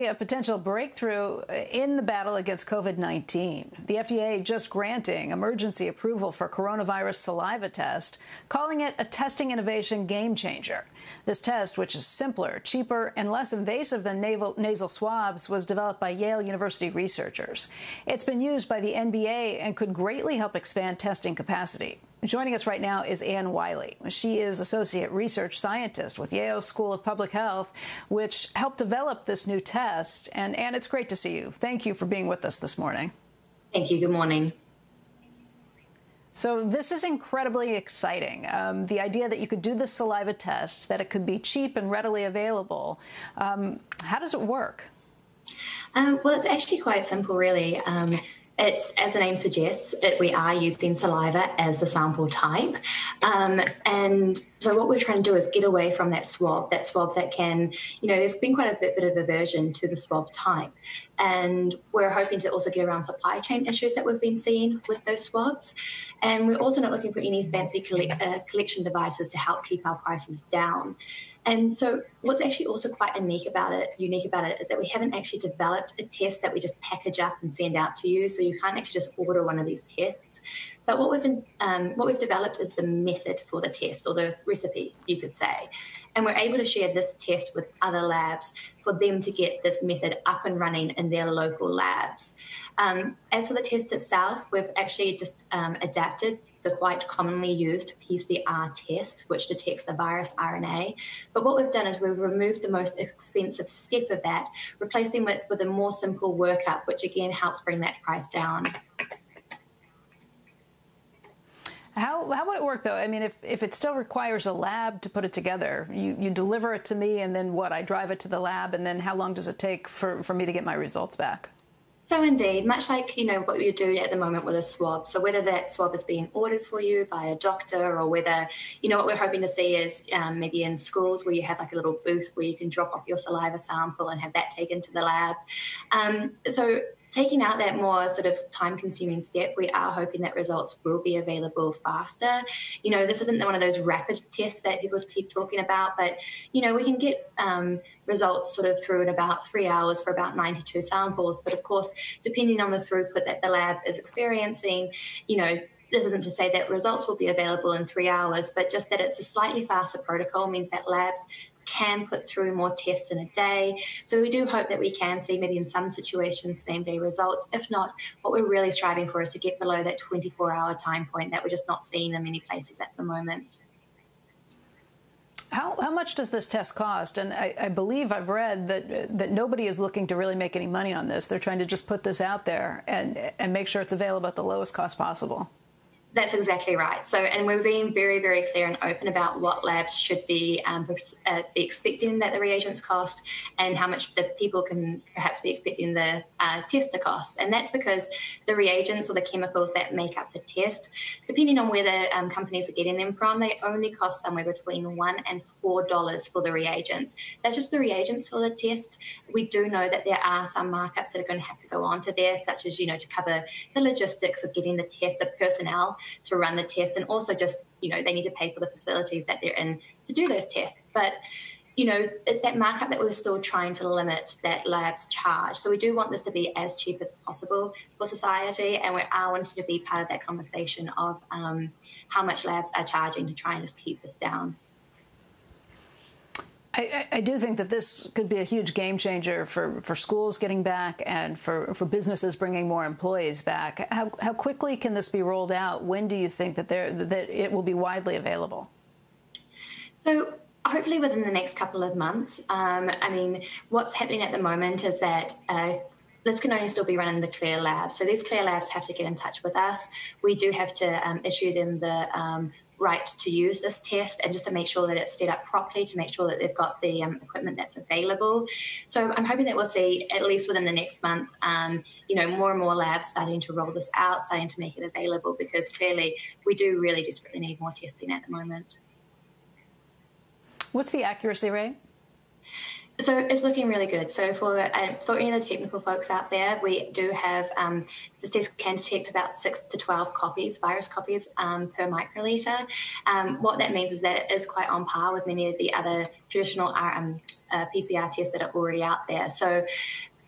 A potential breakthrough uh, in the battle against COVID 19. The FDA just granting emergency approval for coronavirus saliva test, calling it a testing innovation game changer. This test, which is simpler, cheaper, and less invasive than nasal, nasal swabs, was developed by Yale University researchers. It's been used by the NBA and could greatly help expand testing capacity. Joining us right now is Anne Wyllie. She is Associate Research Scientist with Yale School of Public Health, which helped develop this new test. And Anne, it's great to see you. Thank you for being with us this morning. Thank you. Good morning. So this is incredibly exciting. Um, the idea that you could do the saliva test, that it could be cheap and readily available. Um, how does it work? Um, well, it's actually quite simple, really. It's as the name suggests, it, we are using saliva as the sample type, um, and so what we're trying to do is get away from that swab, that swab that can, you know, there's been quite a bit, bit of aversion to the swab type, and we're hoping to also get around supply chain issues that we've been seeing with those swabs, and we're also not looking for any fancy uh, collection devices to help keep our prices down. And so, what's actually also quite unique about it, unique about it, is that we haven't actually developed a test that we just package up and send out to you. So you can't actually just order one of these tests. But what we've um, what we've developed is the method for the test or the recipe, you could say, and we're able to share this test with other labs for them to get this method up and running in their local labs. Um, as for the test itself, we've actually just um, adapted the quite commonly used PCR test, which detects the virus RNA. But what we've done is we've removed the most expensive step of that, replacing it with a more simple workup, which again helps bring that price down. How, how would it work though? I mean, if, if it still requires a lab to put it together, you, you deliver it to me and then what? I drive it to the lab and then how long does it take for, for me to get my results back? So indeed, much like you know what you're doing at the moment with a swab. So whether that swab is being ordered for you by a doctor, or whether you know what we're hoping to see is um, maybe in schools where you have like a little booth where you can drop off your saliva sample and have that taken to the lab. Um, so taking out that more sort of time consuming step, we are hoping that results will be available faster. You know, this isn't one of those rapid tests that people keep talking about, but, you know, we can get um, results sort of through in about three hours for about 92 samples. But of course, depending on the throughput that the lab is experiencing, you know, this isn't to say that results will be available in three hours, but just that it's a slightly faster protocol means that labs can put through more tests in a day. So we do hope that we can see maybe in some situations same day results. If not, what we're really striving for is to get below that 24 hour time point that we're just not seeing in many places at the moment. How, how, much does this test cost? And I, I, believe I've read that that nobody is looking to really make any money on this. They're trying to just put this out there and and make sure it's available at the lowest cost possible. That's exactly right. So, and we're being very, very clear and open about what labs should be, um, uh, be expecting that the reagents cost and how much the people can perhaps be expecting the uh, test to cost. And that's because the reagents or the chemicals that make up the test, depending on where the um, companies are getting them from, they only cost somewhere between one and four dollars for the reagents. That's just the reagents for the test. We do know that there are some markups that are going to have to go onto there, such as you know to cover the logistics of getting the test, the personnel to run the tests, and also just you know they need to pay for the facilities that they're in to do those tests. But you know, it's that markup that we're still trying to limit that labs charge. So we do want this to be as cheap as possible for society, and we are wanting to be part of that conversation of um, how much labs are charging to try and just keep this down. I, I, do think that this could be a huge game changer for, for schools getting back and for, for businesses bringing more employees back. How, how quickly can this be rolled out? When do you think that, there, that it will be widely available? So, hopefully within the next couple of months. Um, I mean, what's happening at the moment is that uh, this can only still be run in the CLIA lab. So these CLIA labs have to get in touch with us. We do have to um, issue them the um, right to use this test and just to make sure that it's set up properly, to make sure that they've got the um, equipment that's available. So I'm hoping that we'll see, at least within the next month, um, you know, more and more labs starting to roll this out, starting to make it available, because clearly we do really desperately need more testing at the moment. What's the accuracy rate? So it's looking really good. So for uh, for any of the technical folks out there, we do have um, this test can detect about six to twelve copies, virus copies um, per microliter. Um, what that means is that it is quite on par with many of the other traditional um, uh, PCR tests that are already out there. So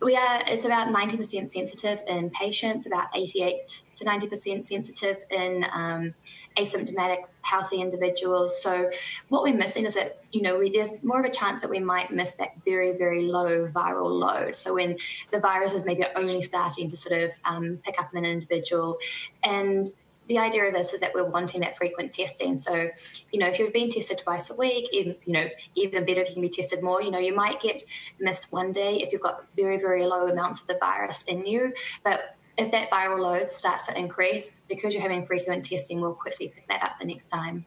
we are it's about 90% sensitive in patients about 88 to 90% sensitive in um, asymptomatic healthy individuals. So what we're missing is that you know we, there's more of a chance that we might miss that very very low viral load. So when the virus is maybe only starting to sort of um, pick up in an individual. And the idea of this is that we're wanting that frequent testing. So, you know, if you've been tested twice a week, even, you know, even better if you can be tested more. You know, you might get missed one day if you've got very, very low amounts of the virus in you. But if that viral load starts to increase, because you're having frequent testing, we'll quickly pick that up the next time.